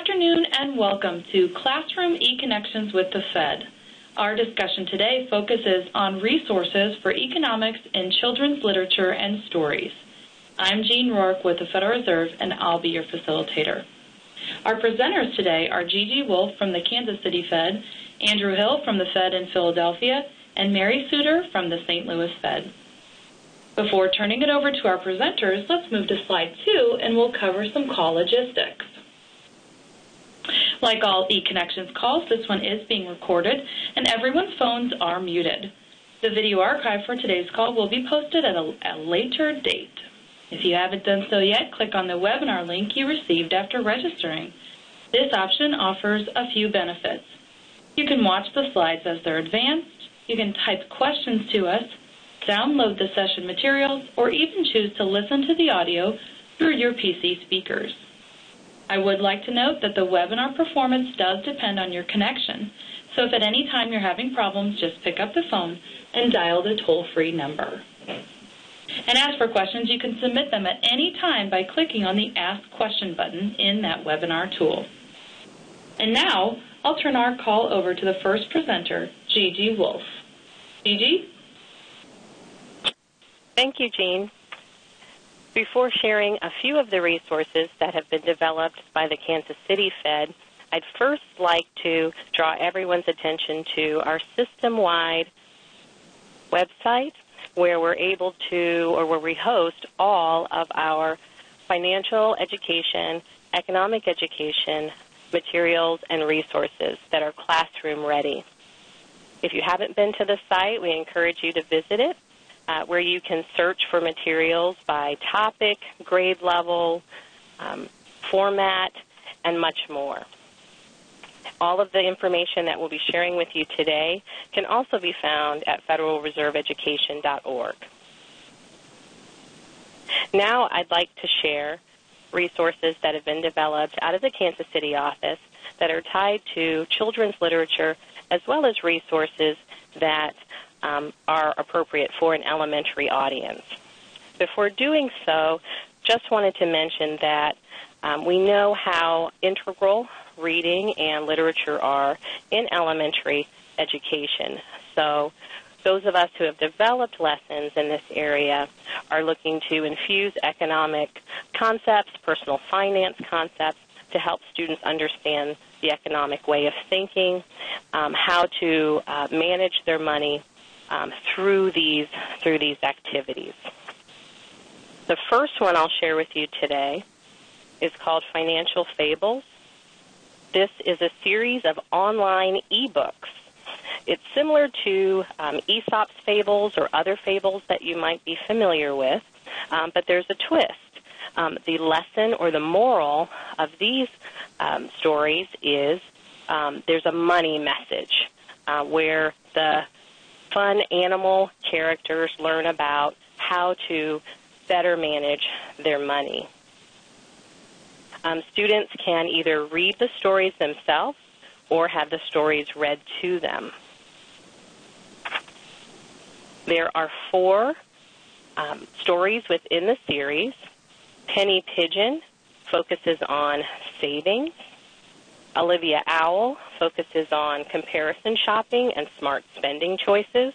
afternoon and welcome to Classroom ECONnections with the Fed. Our discussion today focuses on resources for economics in children's literature and stories. I'm Jean Rourke with the Federal Reserve and I'll be your facilitator. Our presenters today are Gigi Wolf from the Kansas City Fed, Andrew Hill from the Fed in Philadelphia, and Mary Suiter from the St. Louis Fed. Before turning it over to our presenters, let's move to slide two and we'll cover some call logistics. Like all ECONnections calls, this one is being recorded and everyone's phones are muted. The video archive for today's call will be posted at a, a, later date. If you haven't done so yet, click on the webinar link you received after registering. This option offers a few benefits. You can watch the slides as they're advanced, you can type questions to us, download the session materials, or even choose to listen to the audio through your PC speakers. I would like to note that the webinar performance does depend on your connection, so if at any time you're having problems, just pick up the phone and dial the toll-free number. And as for questions, you can submit them at any time by clicking on the Ask Question button in that webinar tool. And now, I'll turn our call over to the first presenter, Gigi Wolf. Gigi? Thank you, Jean. Before sharing a few of the resources that have been developed by the Kansas City Fed, I'd first like to draw everyone's attention to our system-wide website where we're able to, or where we host all of our financial education, economic education materials and resources that are classroom ready. If you haven't been to the site, we encourage you to visit it uh, where you can search for materials by topic, grade level, um, format, and much more. All of the information that we'll be sharing with you today can also be found at federalreserveeducation.org. Now I'd like to share resources that have been developed out of the Kansas City office that are tied to children's literature as well as resources that um, are appropriate for an elementary audience. Before doing so, just wanted to mention that um, we know how integral reading and literature are in elementary education. So those of us who have developed lessons in this area are looking to infuse economic concepts, personal finance concepts, to help students understand the economic way of thinking, um, how to uh, manage their money, um, through these through these activities. The first one I'll share with you today is called Financial Fables. This is a series of online ebooks. It's similar to um, Aesop's fables or other fables that you might be familiar with, um, but there's a twist. Um, the lesson or the moral of these um, stories is um, there's a money message uh, where the fun animal characters learn about how to better manage their money. Um, students can either read the stories themselves or have the stories read to them. There are four um, stories within the series. Penny Pigeon focuses on savings. Olivia Owl focuses on comparison shopping and smart spending choices.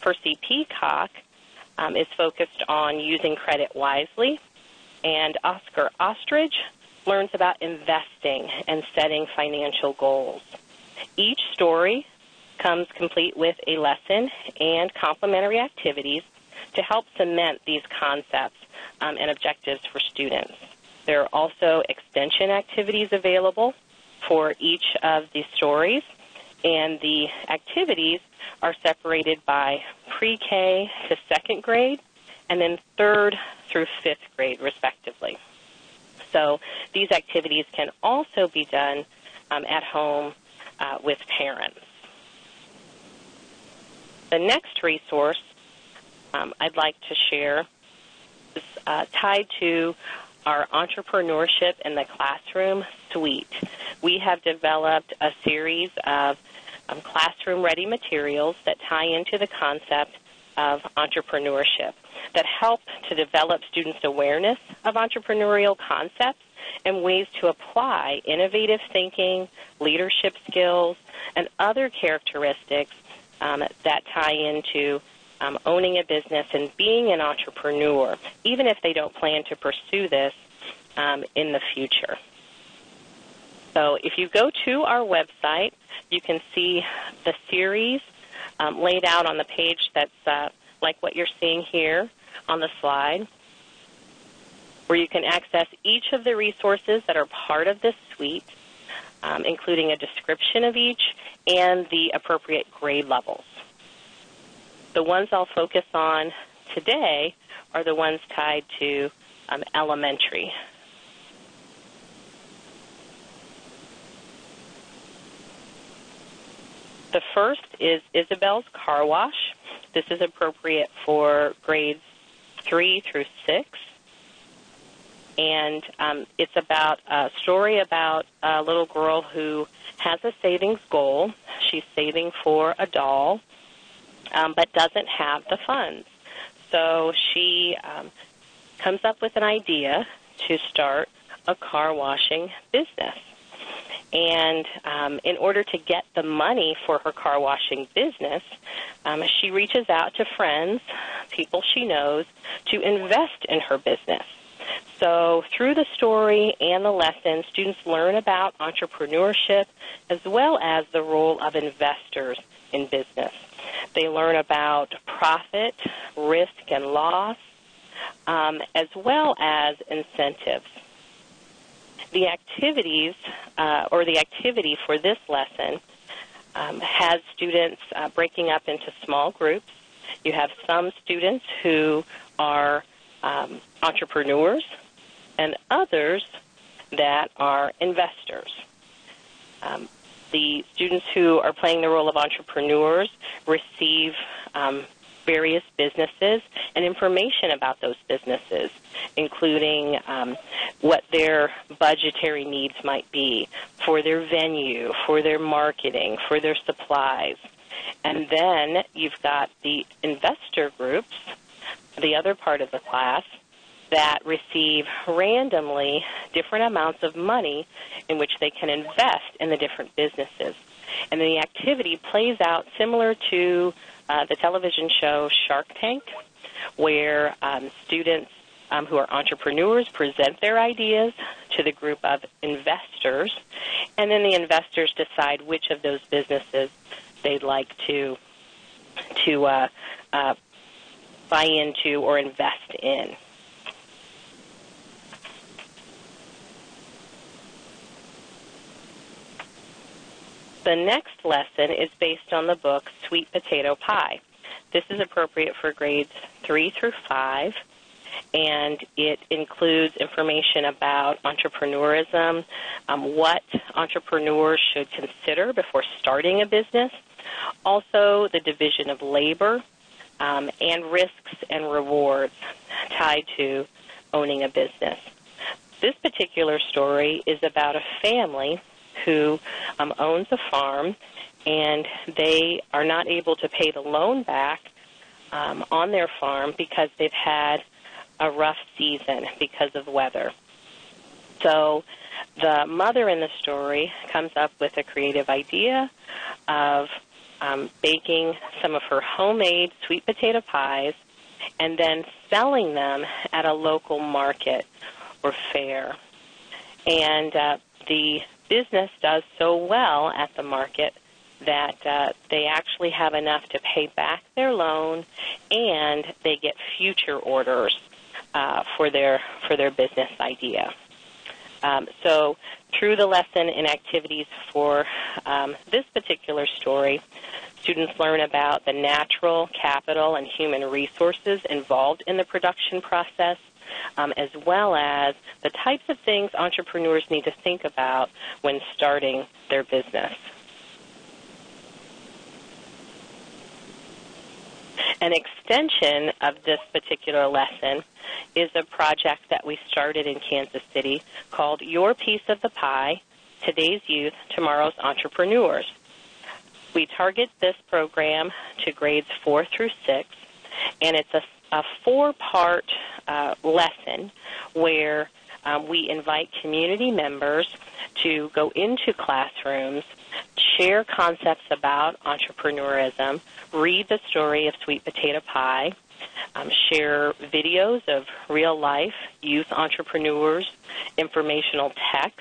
Percy Peacock um, is focused on using credit wisely. And Oscar Ostrich learns about investing and setting financial goals. Each story comes complete with a lesson and complementary activities to help cement these concepts um, and objectives for students. There are also extension activities available for each of the stories, and the activities are separated by pre-K to second grade, and then third through fifth grade, respectively. So these activities can also be done um, at home uh, with parents. The next resource um, I'd like to share is uh, tied to our entrepreneurship in the classroom suite. We have developed a series of um, classroom ready materials that tie into the concept of entrepreneurship that help to develop students' awareness of entrepreneurial concepts and ways to apply innovative thinking, leadership skills, and other characteristics um, that tie into um, owning a business and being an entrepreneur, even if they don't plan to pursue this um, in the future. So if you go to our website, you can see the series um, laid out on the page that's uh, like what you're seeing here on the slide, where you can access each of the resources that are part of this suite, um, including a description of each and the appropriate grade levels. The ones I'll focus on today are the ones tied to um, elementary. The first is Isabel's Car Wash. This is appropriate for grades 3 through 6. And um, it's about a story about a little girl who has a savings goal. She's saving for a doll, um, but doesn't have the funds. So she um, comes up with an idea to start a car washing business. And um, in order to get the money for her car washing business, um, she reaches out to friends, people she knows, to invest in her business. So through the story and the lesson, students learn about entrepreneurship as well as the role of investors in business. They learn about profit, risk, and loss, um, as well as incentives the activities uh, or the activity for this lesson um, has students uh, breaking up into small groups. You have some students who are um, entrepreneurs and others that are investors. Um, the students who are playing the role of entrepreneurs receive um, various businesses and information about those businesses, including um, what their budgetary needs might be for their venue, for their marketing, for their supplies. And then you've got the investor groups, the other part of the class, that receive randomly different amounts of money in which they can invest in the different businesses. And the activity plays out similar to uh, the television show Shark Tank, where um, students um, who are entrepreneurs present their ideas to the group of investors, and then the investors decide which of those businesses they'd like to to uh, uh, buy into or invest in. The next lesson is based on the book Sweet Potato Pie. This is appropriate for grades 3 through 5, and it includes information about entrepreneurism, um, what entrepreneurs should consider before starting a business, also the division of labor, um, and risks and rewards tied to owning a business. This particular story is about a family who um, owns a farm, and they are not able to pay the loan back um, on their farm because they've had a rough season because of weather. So the mother in the story comes up with a creative idea of um, baking some of her homemade sweet potato pies and then selling them at a local market or fair. And uh, the business does so well at the market that uh, they actually have enough to pay back their loan and they get future orders uh, for their for their business idea. Um, so through the lesson and activities for um, this particular story, students learn about the natural capital and human resources involved in the production process um, as well as the types of things entrepreneurs need to think about when starting their business. An extension of this particular lesson is a project that we started in Kansas City called Your Piece of the Pie Today's Youth, Tomorrow's Entrepreneurs. We target this program to grades 4 through 6, and it's a a four part uh, lesson where um, we invite community members to go into classrooms, share concepts about entrepreneurism, read the story of sweet potato pie, um, share videos of real life youth entrepreneurs, informational text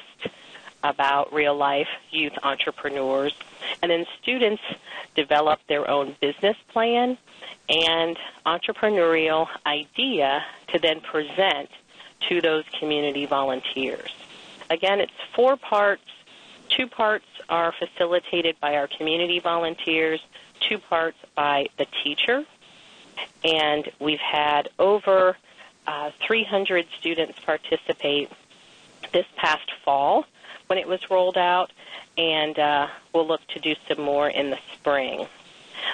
about real life youth entrepreneurs, and then students develop their own business plan and entrepreneurial idea to then present to those community volunteers. Again, it's four parts. Two parts are facilitated by our community volunteers, two parts by the teacher, and we've had over uh, 300 students participate this past fall when it was rolled out, and uh, we'll look to do some more in the spring.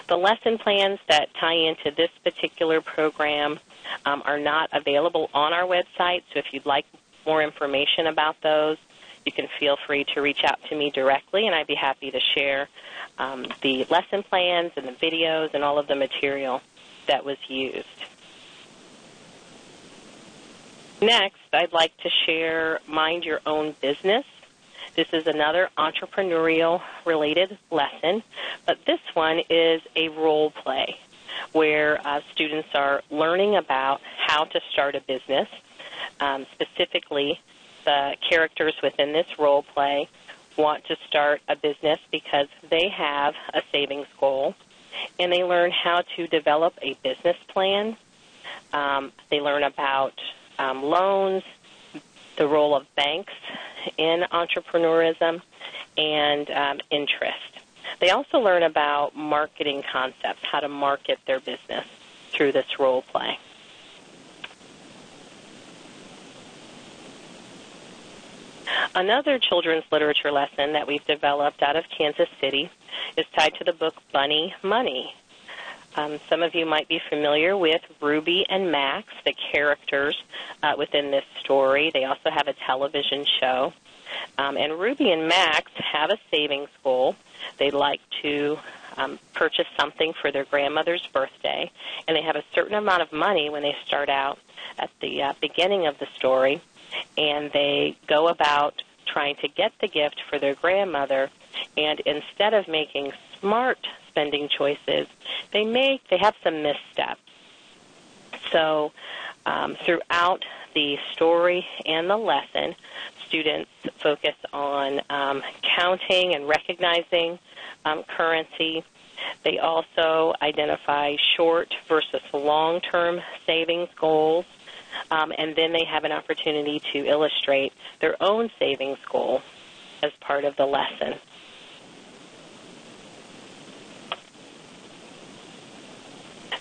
The lesson plans that tie into this particular program um, are not available on our website, so if you'd like more information about those, you can feel free to reach out to me directly, and I'd be happy to share um, the lesson plans and the videos and all of the material that was used. Next, I'd like to share Mind Your Own Business. This is another entrepreneurial related lesson, but this one is a role play where uh, students are learning about how to start a business. Um, specifically, the characters within this role play want to start a business because they have a savings goal and they learn how to develop a business plan. Um, they learn about um, loans, the role of banks in entrepreneurism, and um, interest. They also learn about marketing concepts, how to market their business through this role play. Another children's literature lesson that we've developed out of Kansas City is tied to the book Bunny Money. Um, some of you might be familiar with Ruby and Max, the characters uh, within this story. They also have a television show. Um, and Ruby and Max have a savings goal. They like to um, purchase something for their grandmother's birthday, and they have a certain amount of money when they start out at the uh, beginning of the story, and they go about trying to get the gift for their grandmother, and instead of making smart spending choices, they make they have some missteps. So um, throughout the story and the lesson, students focus on um, counting and recognizing um, currency. They also identify short versus long term savings goals. Um, and then they have an opportunity to illustrate their own savings goal as part of the lesson.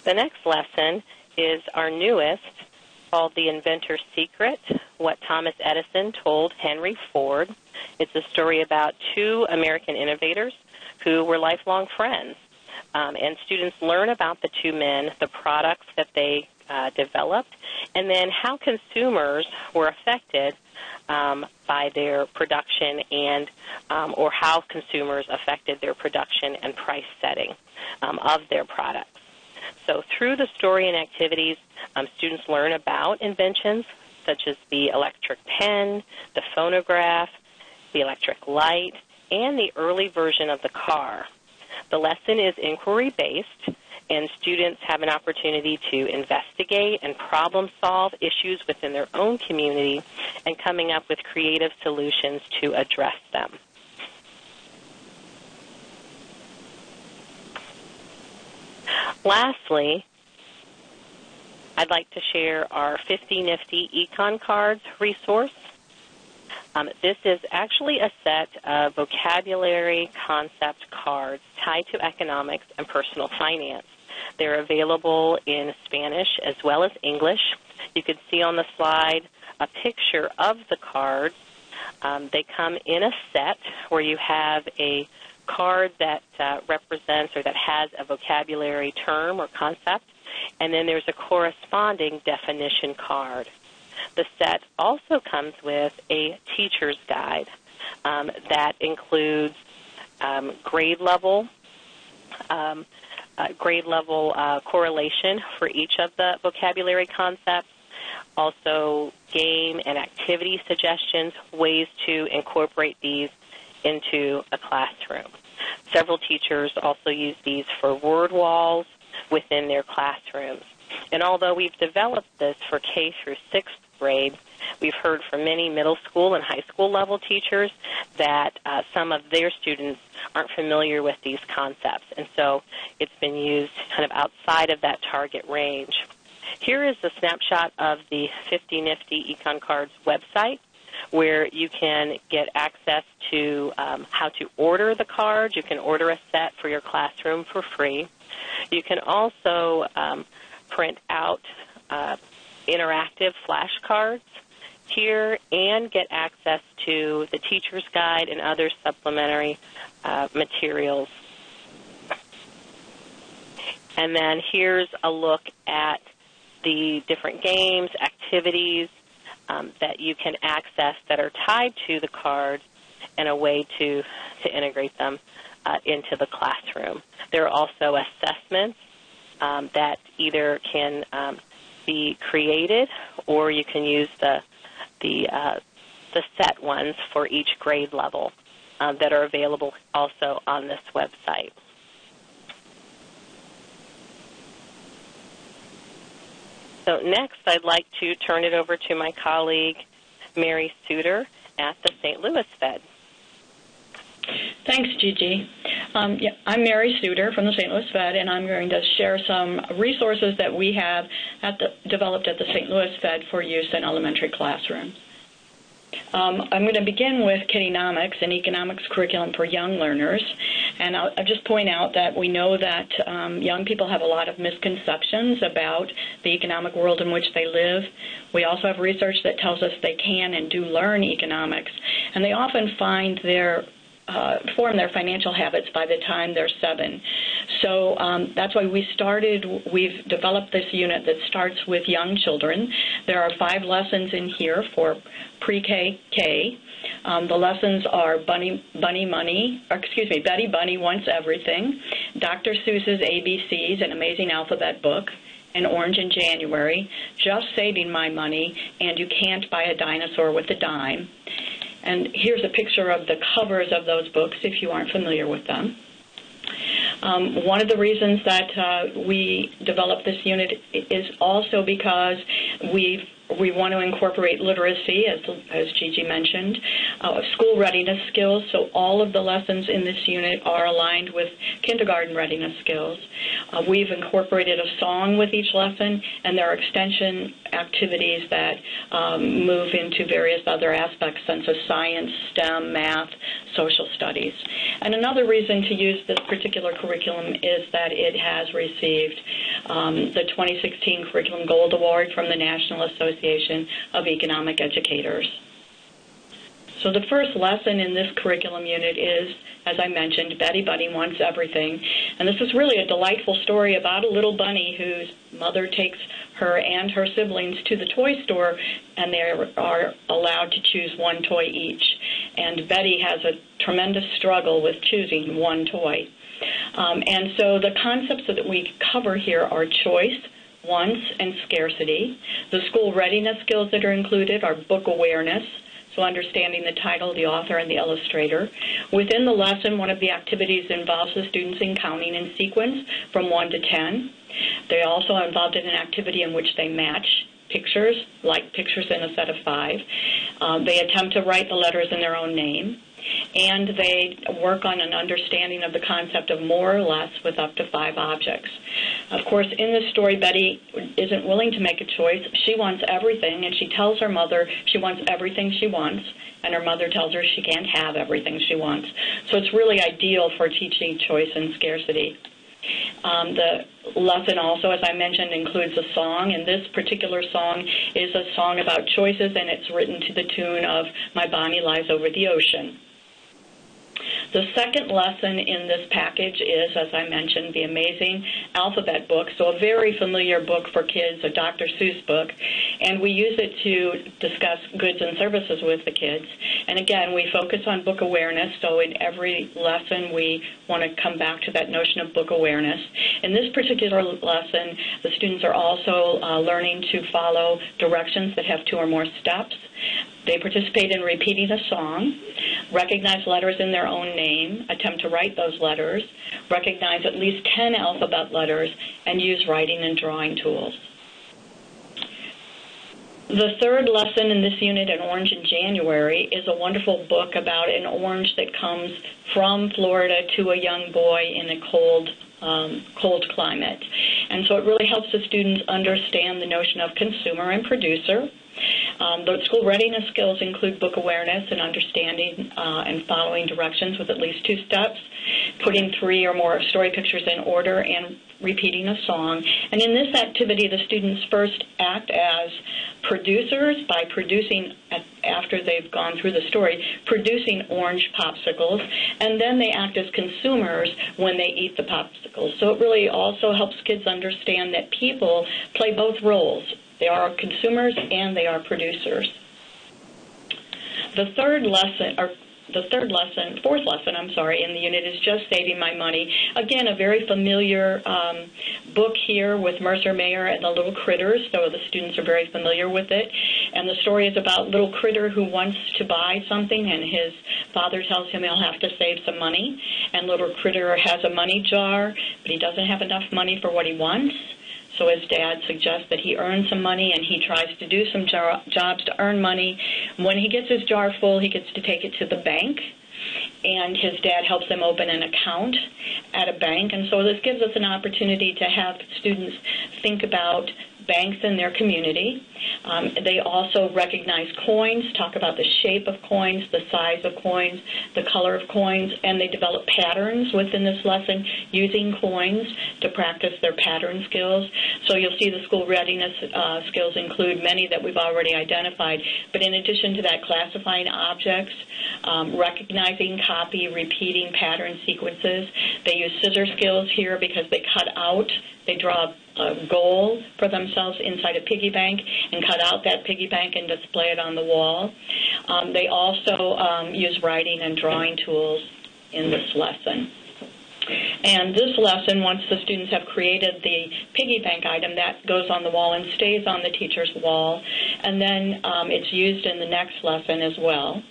The next lesson is our newest called The Inventor's Secret What Thomas Edison Told Henry Ford. It's a story about two American innovators who were lifelong friends. Um, and students learn about the two men, the products that they uh, developed, and then how consumers were affected um, by their production and um, or how consumers affected their production and price setting um, of their products. So through the story and activities, um, students learn about inventions such as the electric pen, the phonograph, the electric light, and the early version of the car. The lesson is inquiry based, and students have an opportunity to investigate and problem solve issues within their own community and coming up with creative solutions to address them. Lastly, I'd like to share our 50 Nifty Econ Cards resource. Um, this is actually a set of vocabulary concept cards tied to economics and personal finance. They're available in Spanish as well as English. You can see on the slide a picture of the cards. Um, they come in a set where you have a card that uh, represents or that has a vocabulary term or concept, and then there's a corresponding definition card. The set also comes with a teacher's guide um, that includes um, grade level um, uh, grade level uh, correlation for each of the vocabulary concepts, also game and activity suggestions, ways to incorporate these into a classroom. Several teachers also use these for word walls within their classrooms. And although we've developed this for K through 6th grade, we've heard from many middle school and high school level teachers that uh, some of their students aren't familiar with these concepts. And so it's been used kind of outside of that target range. Here is a snapshot of the 50 Nifty Econ Cards website where you can get access to um, how to order the cards. You can order a set for your classroom for free. You can also um, print out uh, interactive flashcards here and get access to the teacher's guide and other supplementary uh, materials. And then here's a look at the different games, activities um, that you can access that are tied to the cards and a way to, to integrate them uh, into the classroom. There are also assessments um, that either can um, be created or you can use the the uh, the set ones for each grade level um, that are available also on this website. So next, I'd like to turn it over to my colleague, Mary Suiter at the St. Louis Fed. Thanks, Gigi. Um, yeah, I'm Mary Suiter from the St. Louis Fed, and I'm going to share some resources that we have at the, developed at the St. Louis Fed for use in elementary classrooms. Um, I'm going to begin with Kiddynomics, an economics curriculum for young learners. And I'll, I'll just point out that we know that um, young people have a lot of misconceptions about the economic world in which they live. We also have research that tells us they can and do learn economics, and they often find their uh, form their financial habits by the time they're seven. So um, that's why we started, we've developed this unit that starts with young children. There are five lessons in here for pre-K K. Um, the lessons are Bunny, Bunny Money, excuse me, Betty Bunny Wants Everything, Dr. Seuss's ABCs, an amazing alphabet book, and orange in January, Just Saving My Money, and You Can't Buy a Dinosaur with a Dime. And here's a picture of the covers of those books if you aren't familiar with them. Um, one of the reasons that uh, we developed this unit is also because we've we want to incorporate literacy, as, as Gigi mentioned, uh, school readiness skills. So all of the lessons in this unit are aligned with kindergarten readiness skills. Uh, we've incorporated a song with each lesson, and there are extension activities that um, move into various other aspects, such as science, STEM, math, social studies. And another reason to use this particular curriculum is that it has received um, the 2016 Curriculum Gold Award from the National Association of Economic Educators. So the first lesson in this curriculum unit is, as I mentioned, Betty Bunny Wants Everything. And this is really a delightful story about a little bunny whose mother takes her and her siblings to the toy store and they are allowed to choose one toy each. And Betty has a tremendous struggle with choosing one toy. Um, and so the concepts that we cover here are choice, wants, and scarcity. The school readiness skills that are included are book awareness, so understanding the title, the author, and the illustrator. Within the lesson, one of the activities involves the students in counting in sequence from 1 to 10. They also are involved in an activity in which they match pictures, like pictures in a set of five. Um, they attempt to write the letters in their own name and they work on an understanding of the concept of more or less with up to five objects. Of course, in this story, Betty isn't willing to make a choice. She wants everything, and she tells her mother she wants everything she wants, and her mother tells her she can't have everything she wants. So it's really ideal for teaching choice and scarcity. Um, the lesson also, as I mentioned, includes a song, and this particular song is a song about choices, and it's written to the tune of My Bonnie Lies Over the Ocean. The second lesson in this package is, as I mentioned, the amazing alphabet book. So a very familiar book for kids, a Dr. Seuss book. And we use it to discuss goods and services with the kids. And again, we focus on book awareness. So in every lesson, we want to come back to that notion of book awareness. In this particular lesson, the students are also uh, learning to follow directions that have two or more steps. They participate in repeating a song, recognize letters in their own name, attempt to write those letters, recognize at least 10 alphabet letters, and use writing and drawing tools. The third lesson in this unit, An Orange in January, is a wonderful book about an orange that comes from Florida to a young boy in a cold um, cold climate. And so it really helps the students understand the notion of consumer and producer. Um, the school readiness skills include book awareness and understanding uh, and following directions with at least two steps, putting three or more story pictures in order, and repeating a song. And in this activity, the students first act as producers by producing, after they've gone through the story, producing orange popsicles, and then they act as consumers when they eat the popsicles. So it really also helps kids understand that people play both roles. They are consumers and they are producers. The third lesson, or the third lesson, fourth lesson, I'm sorry, in the unit is Just Saving My Money. Again, a very familiar um, book here with Mercer Mayer and the little critters, so the students are very familiar with it. And the story is about little critter who wants to buy something, and his father tells him he'll have to save some money. And little critter has a money jar, but he doesn't have enough money for what he wants. So his dad suggests that he earn some money and he tries to do some jo- jobs to earn money. When he gets his jar full, he gets to take it to the bank and his dad helps him open an account at a bank. And so this gives us an opportunity to have students think about banks in their community. Um, they also recognize coins, talk about the shape of coins, the size of coins, the color of coins, and they develop patterns within this lesson using coins to practice their pattern skills. So you'll see the school readiness uh, skills include many that we've already identified, but in addition to that, classifying objects, um, recognizing, copy, repeating pattern sequences. They use scissor skills here because they cut out they draw a goal for themselves inside a piggy bank and cut out that piggy bank and display it on the wall. Um, they also um, use writing and drawing tools in this lesson. And this lesson, once the students have created the piggy bank item, that goes on the wall and stays on the teacher's wall. And then um, it's used in the next lesson as well.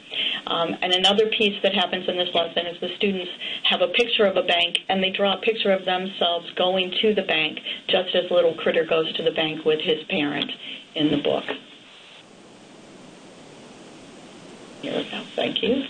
Um, and another piece that happens in this lesson is the students have a picture of a bank and they draw a picture of themselves going to the bank, just as little critter goes to the bank with his parent in the book. Here we go. Thank you.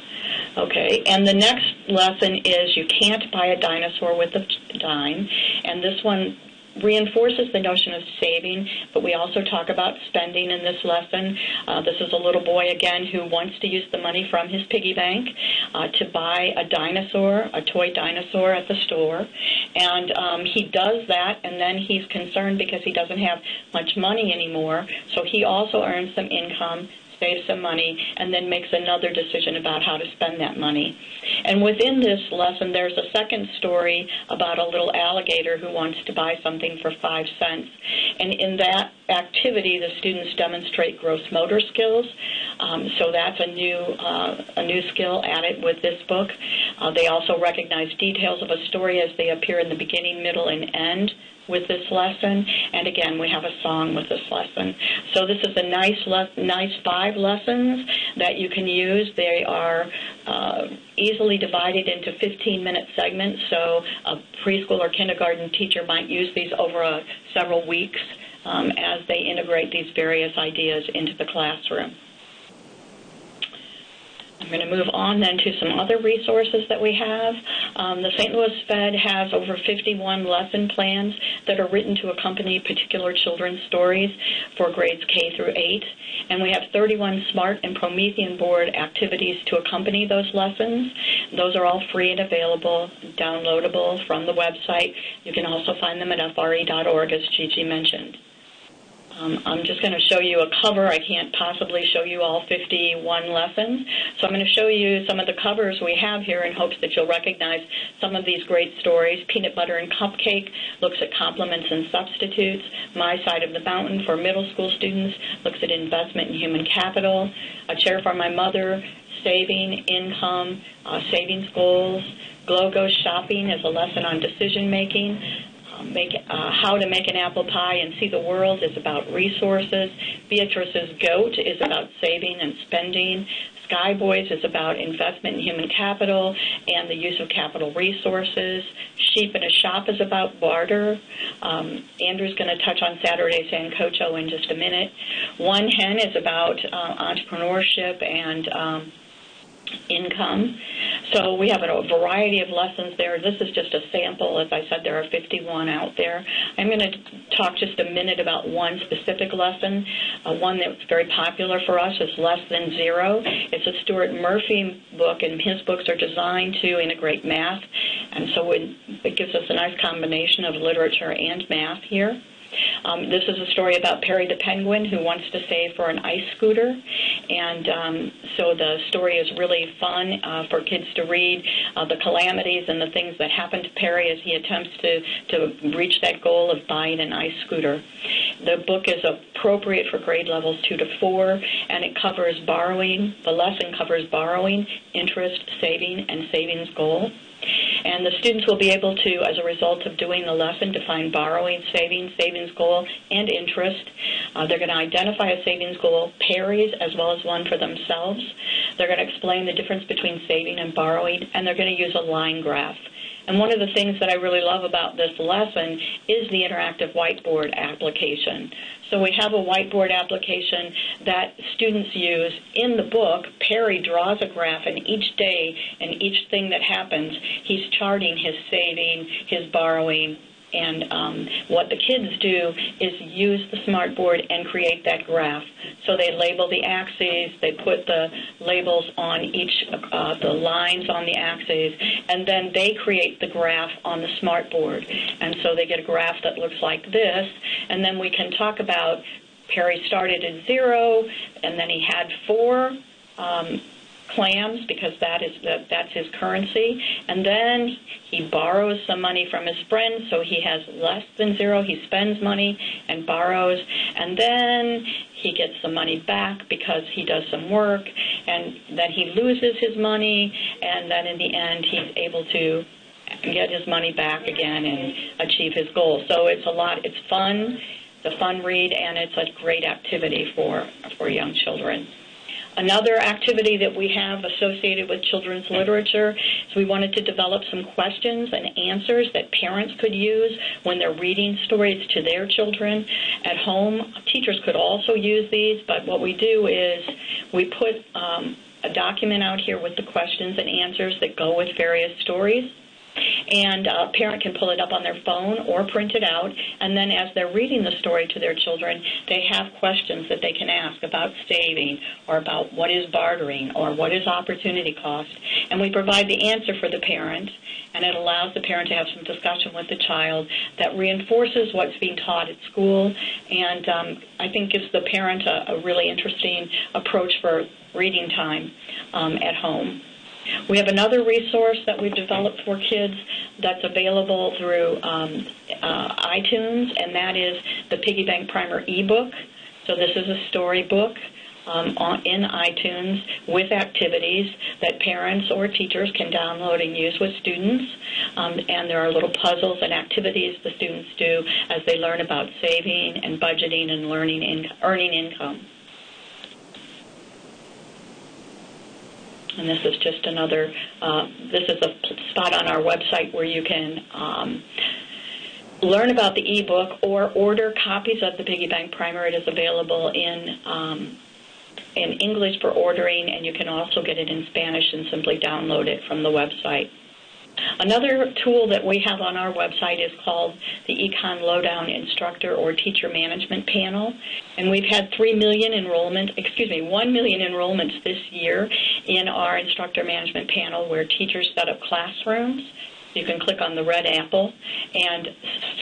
Okay, and the next lesson is you can't buy a dinosaur with a dime, and this one reinforces the notion of saving, but we also talk about spending in this lesson. Uh, this is a little boy, again, who wants to use the money from his piggy bank uh, to buy a dinosaur, a toy dinosaur at the store. And um, he does that, and then he's concerned because he doesn't have much money anymore. So he also earns some income save some money, and then makes another decision about how to spend that money. And within this lesson, there's a second story about a little alligator who wants to buy something for five cents. And in that activity, the students demonstrate gross motor skills. Um, so that's a new uh, a new skill added with this book. Uh, they also recognize details of a story as they appear in the beginning, middle, and end with this lesson, and again, we have a song with this lesson. So this is a nice, le- nice five lessons that you can use. They are uh, easily divided into 15-minute segments, so a preschool or kindergarten teacher might use these over a, several weeks um, as they integrate these various ideas into the classroom. I'm going to move on then to some other resources that we have. Um, the St. Louis Fed has over 51 lesson plans that are written to accompany particular children's stories for grades K through 8. And we have 31 SMART and Promethean board activities to accompany those lessons. Those are all free and available, downloadable from the website. You can also find them at fre.org, as Gigi mentioned. Um, I'm just going to show you a cover. I can't possibly show you all 51 lessons. So I'm going to show you some of the covers we have here in hopes that you'll recognize some of these great stories. Peanut Butter and Cupcake looks at complements and substitutes. My Side of the Mountain for middle school students looks at investment in human capital. A Chair for My Mother, saving, income, uh, savings goals. Glow Goes Shopping is a lesson on decision making make uh, how to make an apple pie and see the world is about resources. Beatrice's goat is about saving and spending. Sky Boys is about investment in human capital and the use of capital resources. Sheep in a Shop is about barter. Um, Andrew's going to touch on Saturday Sancocho in just a minute. One Hen is about uh, entrepreneurship and um, income. So we have a variety of lessons there. This is just a sample. As I said, there are 51 out there. I'm going to talk just a minute about one specific lesson. Uh, one that's very popular for us is Less Than Zero. It's a Stuart Murphy book, and his books are designed to integrate math. And so it, it gives us a nice combination of literature and math here. Um, this is a story about Perry the penguin who wants to save for an ice scooter, and um, so the story is really fun uh, for kids to read. Uh, the calamities and the things that happen to Perry as he attempts to to reach that goal of buying an ice scooter. The book is appropriate for grade levels two to four, and it covers borrowing. The lesson covers borrowing, interest, saving, and savings goal. And the students will be able to, as a result of doing the lesson, define borrowing, savings, savings goal, and interest. Uh, they're going to identify a savings goal, Perry's, as well as one for themselves. They're going to explain the difference between saving and borrowing, and they're going to use a line graph. And one of the things that I really love about this lesson is the interactive whiteboard application. So we have a whiteboard application that students use. In the book, Perry draws a graph, and each day and each thing that happens, he's charting his saving, his borrowing, and um, what the kids do is use the smartboard and create that graph. So they label the axes, they put the labels on each uh, the lines on the axes, and then they create the graph on the smartboard. And so they get a graph that looks like this, and then we can talk about Perry started at zero, and then he had four. Um, clams because that is that, that's his currency. And then he borrows some money from his friends, so he has less than zero. He spends money and borrows, and then he gets some money back because he does some work, and then he loses his money, and then in the end he's able to get his money back again and achieve his goal. So it's a lot. It's fun. It's a fun read, and it's a great activity for for young children. Another activity that we have associated with children's literature is we wanted to develop some questions and answers that parents could use when they're reading stories to their children at home. Teachers could also use these, but what we do is we put um, a document out here with the questions and answers that go with various stories and a parent can pull it up on their phone or print it out. And then as they're reading the story to their children, they have questions that they can ask about saving or about what is bartering or what is opportunity cost. And we provide the answer for the parent, and it allows the parent to have some discussion with the child that reinforces what's being taught at school and um, I think gives the parent a, a really interesting approach for reading time um, at home. We have another resource that we've developed for kids that's available through um, uh, iTunes, and that is the Piggy Bank Primer ebook. So this is a storybook. Um, on, in iTunes with activities that parents or teachers can download and use with students. Um, and there are little puzzles and activities the students do as they learn about saving and budgeting and learning in, earning income. And this is just another, uh, this is a spot on our website where you can um, learn about the ebook or order copies of the Piggy Bank Primer. It is available in um, in English for ordering, and you can also get it in Spanish and simply download it from the website. Another tool that we have on our website is called the Econ Lowdown Instructor or Teacher Management Panel. And we've had 3 million enrollment, excuse me, 1 million enrollments this year in our instructor management panel where teachers set up classrooms You can click on the red apple and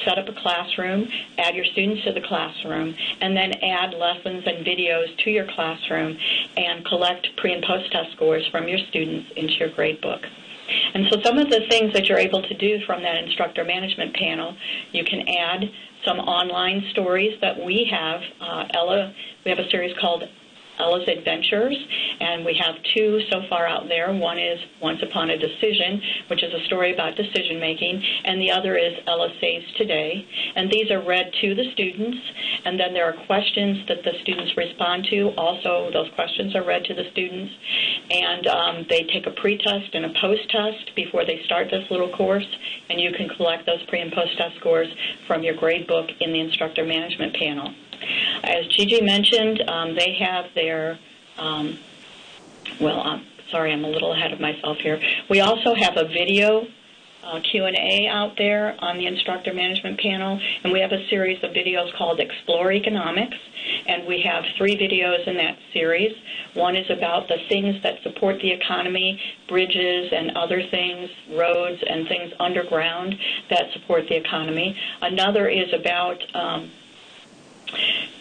set up a classroom, add your students to the classroom, and then add lessons and videos to your classroom and collect pre and post test scores from your students into your gradebook. And so some of the things that you're able to do from that instructor management panel, you can add some online stories that we have. Uh, Ella, we have a series called Ella's Adventures, and we have two so far out there. One is Once Upon a Decision, which is a story about decision making, and the other is Ella Saves Today. And these are read to the students, and then there are questions that the students respond to. Also, those questions are read to the students, and um, they take a pre-test and a post-test before they start this little course, and you can collect those pre and post-test scores from your grade book in the instructor management panel. As Gigi mentioned, um, they have their, um, well, I'm sorry, I'm a little ahead of myself here. We also have a video uh, Q&A out there on the instructor management panel, and we have a series of videos called Explore Economics, and we have three videos in that series. One is about the things that support the economy, bridges and other things, roads and things underground that support the economy. Another is about um,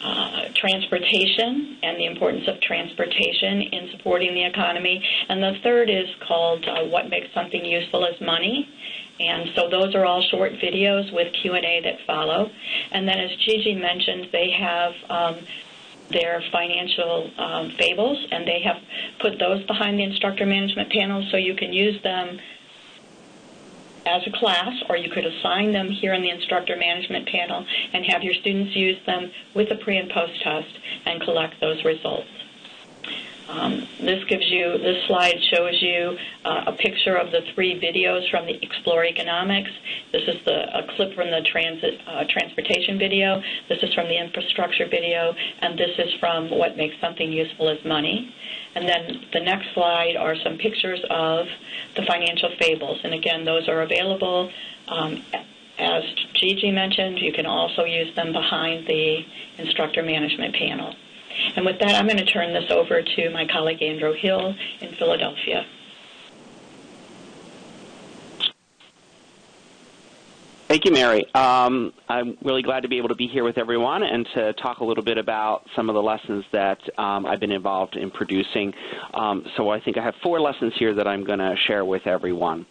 uh, transportation and the importance of transportation in supporting the economy. And the third is called uh, What Makes Something Useful as Money. And so those are all short videos with Q&A that follow. And then as Gigi mentioned, they have um, their financial um, fables, and they have put those behind the instructor management panel so you can use them as a class, or you could assign them here in the instructor management panel and have your students use them with a pre and post test and collect those results. Um, this gives you, this slide shows you uh, a picture of the three videos from the Explore Economics. This is the, a clip from the transit, uh, transportation video. This is from the infrastructure video, and this is from what makes something useful as money. And then the next slide are some pictures of the financial fables. And again, those are available. Um, as Gigi mentioned, you can also use them behind the instructor management panel. And with that, I'm going to turn this over to my colleague Andrew Hill in Philadelphia. Thank you, Mary. Um, I'm really glad to be able to be here with everyone and to talk a little bit about some of the lessons that um, I've been involved in producing. Um, so I think I have four lessons here that I'm going to share with everyone.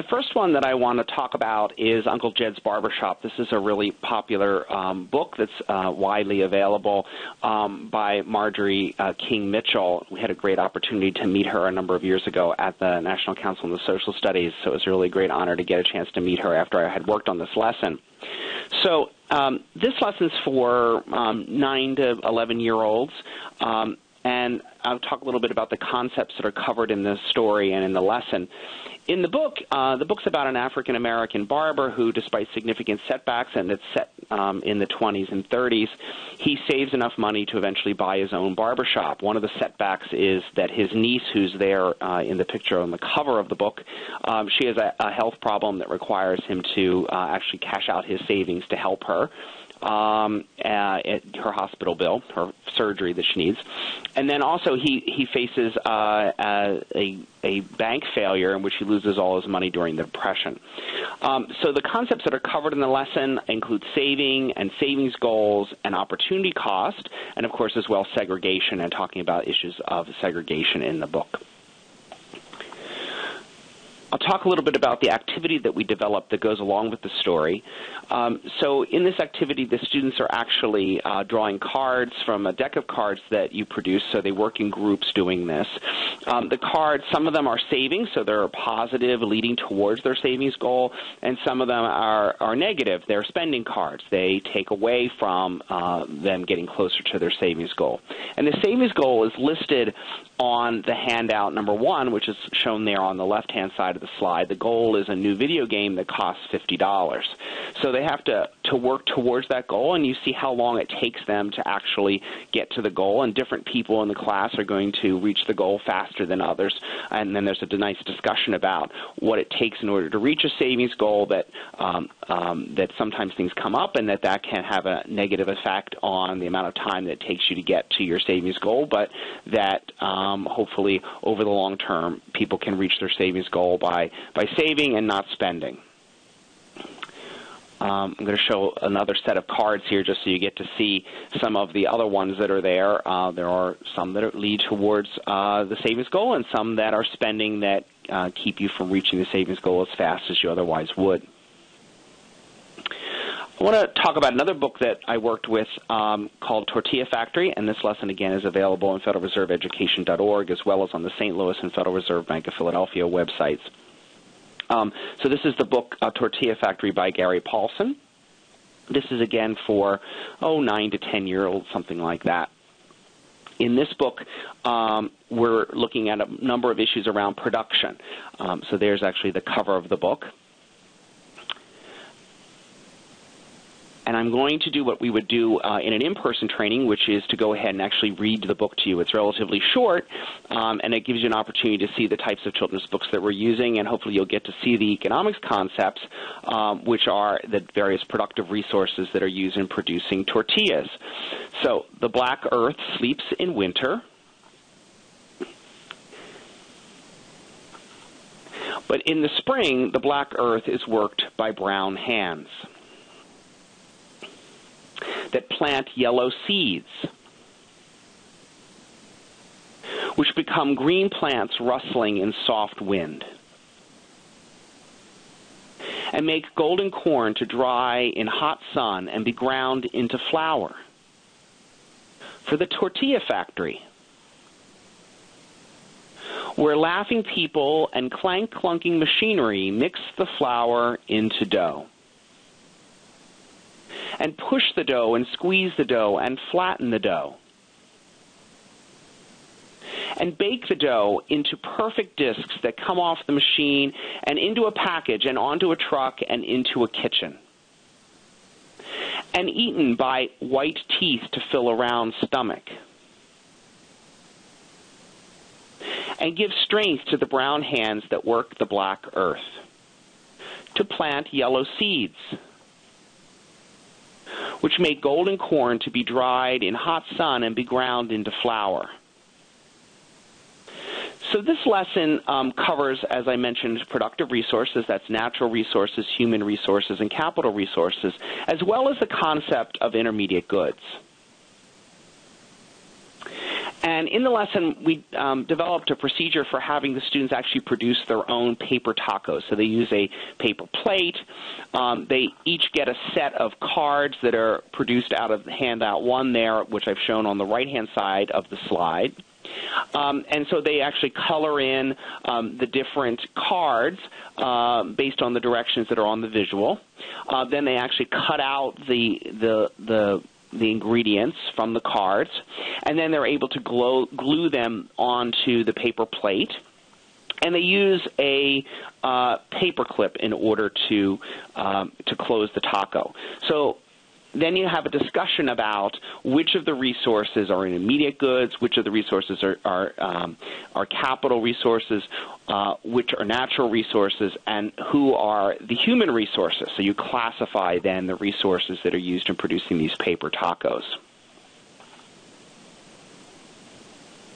The first one that I want to talk about is Uncle Jed's Barbershop. This is a really popular um, book that's uh, widely available um, by Margaree uh, King Mitchell. We had a great opportunity to meet her a number of years ago at the National Council on the Social Studies, so it was a really great honor to get a chance to meet her after I had worked on this lesson. So um, this lesson's for um, 9 to 11 year olds. Um, and I'll talk a little bit about the concepts that are covered in the story and in the lesson in the book, uh, the book's about an African American barber who, despite significant setbacks, and it's set um, in the 20s and 30s, he saves enough money to eventually buy his own barber shop. One of the setbacks is that his niece, who's there uh, in the picture on the cover of the book, um, she has a, a health problem that requires him to uh, actually cash out his savings to help her um, uh, her hospital bill, her surgery that she needs, and then also he he faces uh, a a bank failure in which he loses all his money during the depression. Um, so the concepts that are covered in the lesson include saving and savings goals and opportunity cost, and of course as well segregation and talking about issues of segregation in the book. I'll talk a little bit about the activity that we developed that goes along with the story. Um, so in this activity, the students are actually uh, drawing cards from a deck of cards that you produce, so they work in groups doing this. Um, the cards, some of them are savings, so they're positive, leading towards their savings goal, and some of them are, are negative. They're spending cards. They take away from uh, them getting closer to their savings goal. And the savings goal is listed on the handout number one, which is shown there on the left-hand side of the slide. The goal is a new video game that costs $50. So they have to, to work towards that goal, and you see how long it takes them to actually get to the goal. And different people in the class are going to reach the goal faster than others. And then there's a nice discussion about what it takes in order to reach a savings goal. That um, um, that sometimes things come up, and that that can have a negative effect on the amount of time that it takes you to get to your savings goal. But that um, hopefully over the long term, people can reach their savings goal by by saving and not spending. Um, I'm going to show another set of cards here just so you get to see some of the other ones that are there. Uh, there are some that lead towards uh, the savings goal and some that are spending that uh, keep you from reaching the savings goal as fast as you otherwise would. I want to talk about another book that I worked with um, called Tortilla Factory, and this lesson again is available on FederalReserveEducation.org as well as on the St. Louis and Federal Reserve Bank of Philadelphia websites. Um, so this is the book uh, Tortilla Factory by Gary Paulsen. This is again for oh nine to ten year olds, something like that. In this book, um, we're looking at a number of issues around production. Um, so there's actually the cover of the book. And I'm going to do what we would do uh, in an in-person training, which is to go ahead and actually read the book to you. It's relatively short, um, and it gives you an opportunity to see the types of children's books that we're using, and hopefully you'll get to see the economics concepts, um, which are the various productive resources that are used in producing tortillas. So the black earth sleeps in winter. But in the spring, the black earth is worked by brown hands that plant yellow seeds, which become green plants rustling in soft wind, and make golden corn to dry in hot sun and be ground into flour for the tortilla factory where laughing people and clank clunking machinery mix the flour into dough and push the dough and squeeze the dough and flatten the dough. And bake the dough into perfect discs that come off the machine and into a package and onto a truck and into a kitchen. And eaten by white teeth to fill a round stomach. And give strength to the brown hands that work the black earth. To plant yellow seeds which make golden corn to be dried in hot sun and be ground into flour. So this lesson um, covers, as I mentioned, productive resources, that's natural resources, human resources, and capital resources, as well as the concept of intermediate goods. And in the lesson, we um, developed a procedure for having the students actually produce their own paper tacos. So they use a paper plate. Um, they each get a set of cards that are produced out of handout one there, which I've shown on the right-hand side of the slide. Um, and so they actually color in um, the different cards uh, based on the directions that are on the visual. Uh, then they actually cut out the the the the ingredients from the cards, and then they're able to glow, glue them onto the paper plate. And they use a uh, paper clip in order to um, to close the taco. So then you have a discussion about which of the resources are intermediate goods, which of the resources are are, um, are capital resources, uh, which are natural resources, and who are the human resources. So you classify then the resources that are used in producing these paper tacos.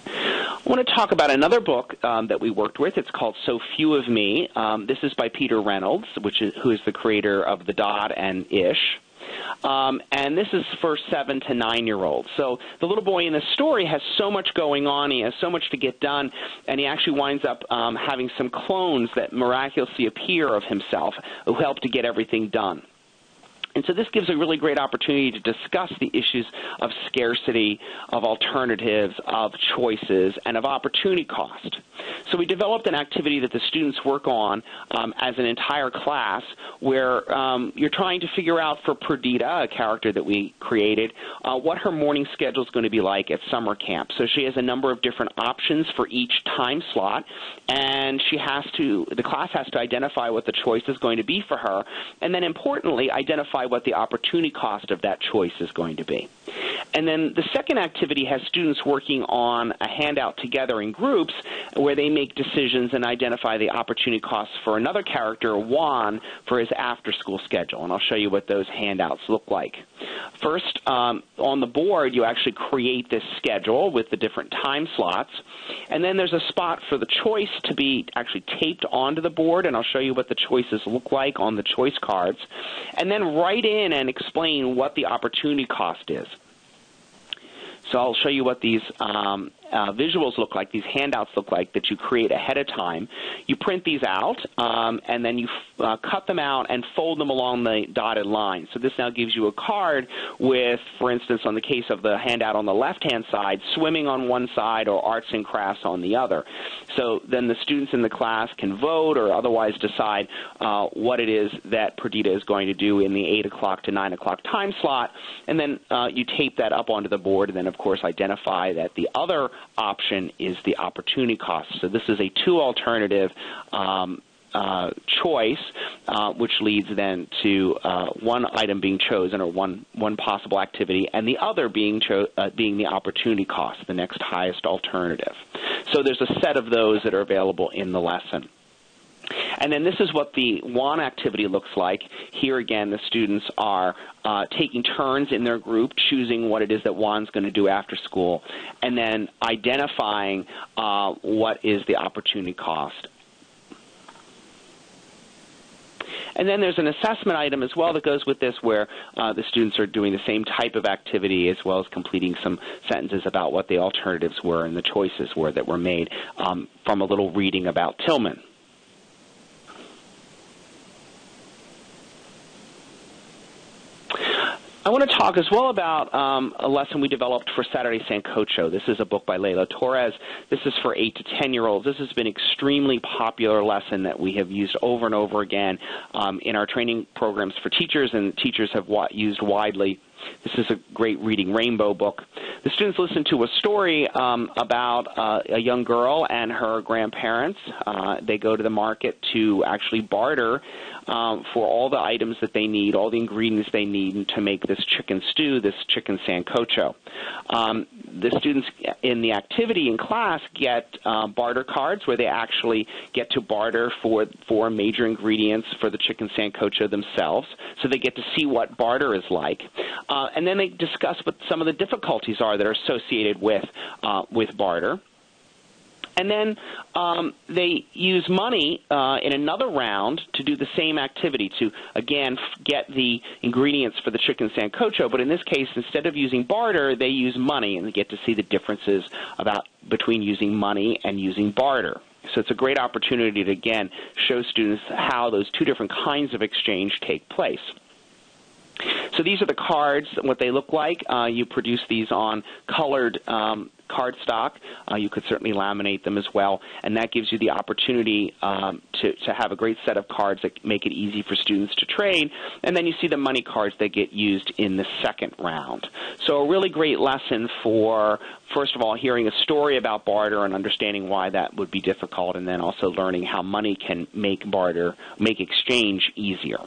I want to talk about another book um, that we worked with. It's called So Few of Me. Um, this is by Peter Reynolds, which is, who is the creator of The Dot and Ish. Um, and this is for seven to nine year olds. So the little boy in the story has so much going on. He has so much to get done, and he actually winds up um, having some clones that miraculously appear of himself who help to get everything done. And so this gives a really great opportunity to discuss the issues of scarcity, of alternatives, of choices, and of opportunity cost. So we developed an activity that the students work on um, as an entire class where um, you're trying to figure out for Perdita, a character that we created, uh, what her morning schedule is going to be like at summer camp. So she has a number of different options for each time slot, and she has to, the class has to identify what the choice is going to be for her, and then importantly, identify what the opportunity cost of that choice is going to be. And then the second activity has students working on a handout together in groups where they make decisions and identify the opportunity costs for another character, Juan, for his after school schedule. And I'll show you what those handouts look like. First, um, on the board, you actually create this schedule with the different time slots. And then there's a spot for the choice to be actually taped onto the board, and I'll show you what the choices look like on the choice cards. And then write in and explain what the opportunity cost is. So I'll show you what these um, uh, visuals look like, these handouts look like that you create ahead of time. You print these out, um, and then you uh, cut them out and fold them along the dotted line. So this now gives you a card with, for instance, on the case of the handout on the left-hand side, swimming on one side or arts and crafts on the other. So then the students in the class can vote or otherwise decide uh, what it is that Perdita is going to do in the 8 o'clock to 9 o'clock time slot, and then uh, you tape that up onto the board and then, of course, identify that the other option is the opportunity cost. So this is a two alternative um, uh, choice, uh, which leads then to uh, one item being chosen or one one possible activity, and the other being cho- uh, being the opportunity cost, the next highest alternative. So there's a set of those that are available in the lesson. And then this is what the Juan activity looks like. Here again, the students are uh, taking turns in their group, choosing what it is that Juan's going to do after school, and then identifying uh, what is the opportunity cost. And then there's an assessment item as well that goes with this where uh, the students are doing the same type of activity as well as completing some sentences about what the alternatives were and the choices were that were made um, from a little reading about Tillman. I want to talk as well about um, a lesson we developed for Saturday Sancocho. This is a book by Leyla Torres. This is for 8 to 10 year olds. This has been extremely popular lesson that we have used over and over again um, in our training programs for teachers, and teachers have wa- used widely. This is a great reading rainbow book. The students listen to a story um, about uh, a young girl and her grandparents. Uh, they go to the market to actually barter um, for all the items that they need, all the ingredients they need to make this chicken stew, this chicken sancocho. Um, the students in the activity in class get uh, barter cards where they actually get to barter for for major ingredients for the chicken sancocho themselves, so they get to see what barter is like, uh, and then they discuss what some of the difficulties are that are associated with uh, with barter. And then um, they use money uh, in another round to do the same activity to, again, get the ingredients for the chicken sancocho. But in this case, instead of using barter, they use money, and they get to see the differences about between using money and using barter. So it's a great opportunity to, again, show students how those two different kinds of exchange take place. So these are the cards, what they look like. Uh, you produce these on colored um, cardstock. Uh, you could certainly laminate them as well, and that gives you the opportunity um, to, to have a great set of cards that make it easy for students to trade. And then you see the money cards that get used in the second round. So a really great lesson for, first of all, hearing a story about barter and understanding why that would be difficult, and then also learning how money can make barter, make exchange easier.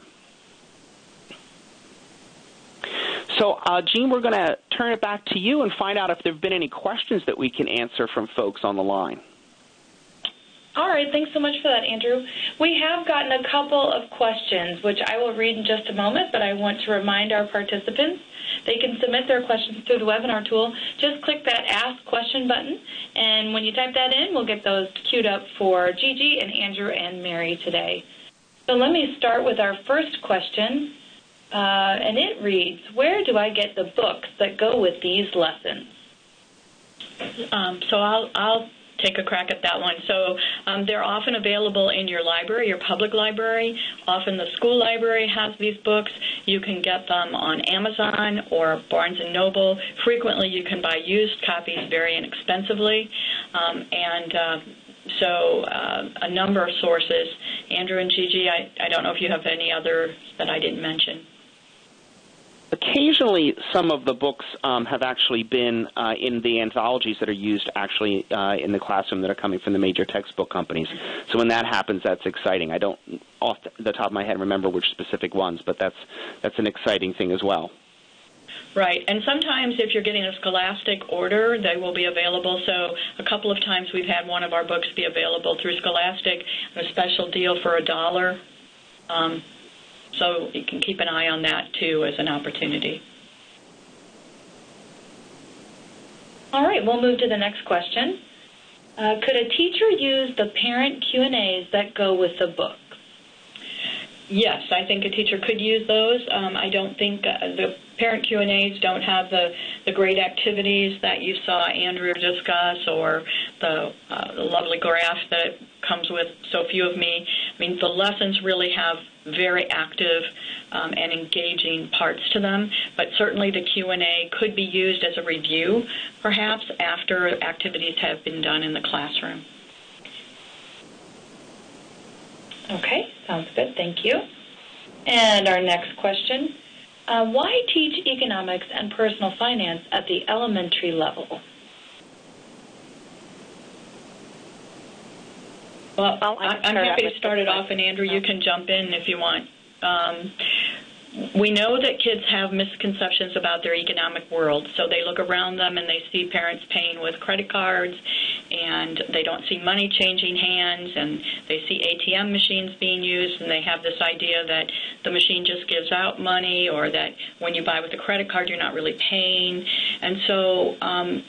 So, uh, Jean, we're going to turn it back to you and find out if there have been any questions that we can answer from folks on the line. All right, thanks so much for that, Andrew. We have gotten a couple of questions, which I will read in just a moment, but I want to remind our participants they can submit their questions through the webinar tool. Just click that Ask Question button, and when you type that in, we'll get those queued up for Gigi and Andrew and Mary today. So let me start with our first question. Uh, and it reads, Where do I get the books that go with these lessons? Um, so I'll, I'll take a crack at that one. So um, they're often available in your library, your public library. Often the school library has these books. You can get them on Amazon or Barnes and Noble. Frequently, you can buy used copies very inexpensively, um, and uh, so uh, a number of sources. Andrew and Gigi, I, I don't know if you have any other that I didn't mention. Occasionally, some of the books um, have actually been uh, in the anthologies that are used actually uh, in the classroom that are coming from the major textbook companies. So when that happens, that's exciting. I don't, off the top of my head, remember which specific ones, but that's that's an exciting thing as well. Right, and sometimes if you're getting a scholastic order, they will be available. So a couple of times we've had one of our books be available through Scholastic, a special deal for a dollar. Um, so you can keep an eye on that too as an opportunity. All right, we'll move to the next question. Uh, could a teacher use the parent Q&As that go with the book? Yes, I think a teacher could use those. Um, I don't think uh, the parent Q&As don't have the, the great activities that you saw Andrew discuss or the, uh, the lovely graph that comes with so few of me. I mean, the lessons really have very active um, and engaging parts to them, but certainly the Q&A could be used as a review, perhaps, after activities have been done in the classroom. Okay, sounds good. Thank you. And our next question, uh, why teach economics and personal finance at the elementary level? Well, I, am happy to start it off, and Andrew, you can jump in if you want. Um, we know that kids have misconceptions about their economic world, so they look around them and they see parents paying with credit cards, and they don't see money changing hands, and they see ATM machines being used, and they have this idea that the machine just gives out money, or that when you buy with a credit card, you're not really paying. And so um,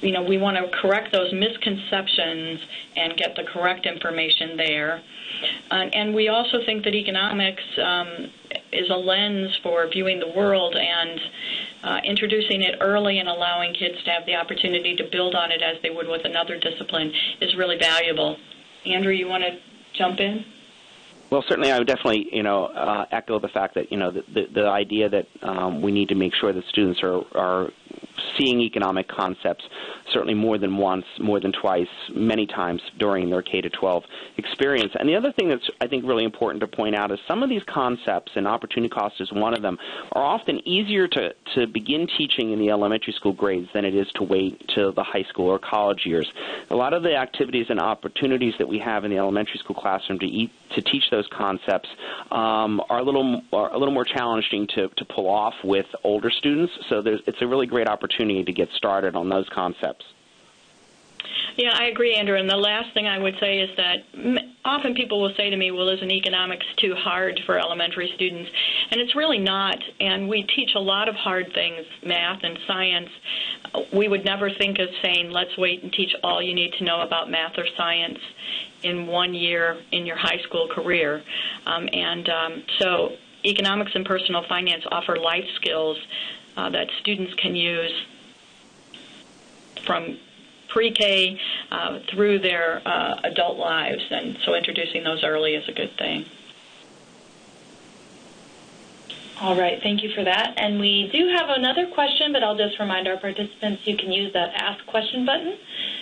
you know, we want to correct those misconceptions and get the correct information there. Uh, and we also think that economics um, is a lens for viewing the world and uh, introducing it early and allowing kids to have the opportunity to build on it as they would with another discipline is really valuable. Andrew, you want to jump in? Well, certainly, I would definitely, you know, uh, echo the fact that you know the the, the idea that um, we need to make sure that students are are seeing economic concepts certainly more than once, more than twice, many times during their K to 12 experience. And the other thing that's I think really important to point out is some of these concepts, and opportunity cost is one of them, are often easier to to begin teaching in the elementary school grades than it is to wait to the high school or college years. A lot of the activities and opportunities that we have in the elementary school classroom to eat to teach those concepts um, are a little are a little more challenging to, to pull off with older students. So it's a really great opportunity to get started on those concepts. Yeah, I agree, Andrew. And the last thing I would say is that often people will say to me, well, isn't economics too hard for elementary students? And it's really not. And we teach a lot of hard things, math and science. We would never think of saying, let's wait and teach all you need to know about math or science in one year in your high school career. Um, and um, so economics and personal finance offer life skills uh, that students can use from pre-K uh, through their uh, adult lives, and so introducing those early is a good thing. All right, thank you for that. And we do have another question, but I'll just remind our participants you can use that Ask Question button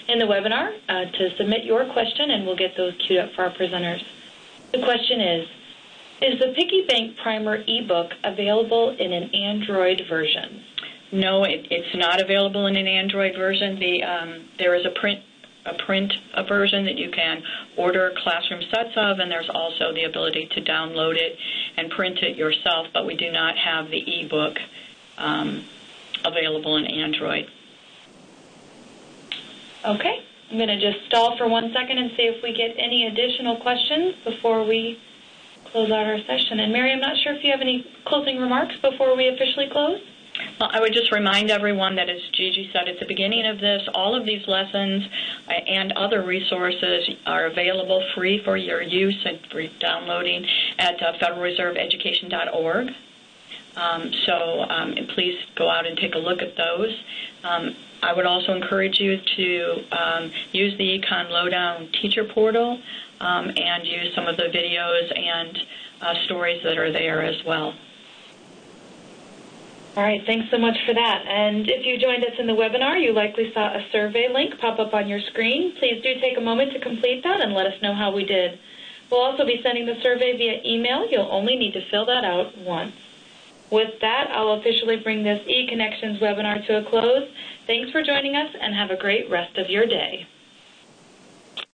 in the webinar uh, to submit your question, and we'll get those queued up for our presenters. The question is, is the Piggy Bank Primer ebook available in an Android version? No, it, it's not available in an Android version. The um, there is a print a print a version that you can order classroom sets of, and there's also the ability to download it and print it yourself. But we do not have the ebook um, available in Android. Okay, I'm going to just stall for one second and see if we get any additional questions before we close out our session. And Mary, I'm not sure if you have any closing remarks before we officially close. Well, I would just remind everyone that, as Gigi said at the beginning of this, all of these lessons uh, and other resources are available free for your use and for downloading at uh, federalreserveeducation.org. Um, so um, please go out and take a look at those. Um, I would also encourage you to um, use the Econ Lowdown Teacher Portal um, and use some of the videos and uh, stories that are there as well. All right, thanks so much for that. And if you joined us in the webinar, you likely saw a survey link pop up on your screen. Please do take a moment to complete that and let us know how we did. We'll also be sending the survey via email. You'll only need to fill that out once. With that, I'll officially bring this ECONnections webinar to a close. Thanks for joining us and have a great rest of your day.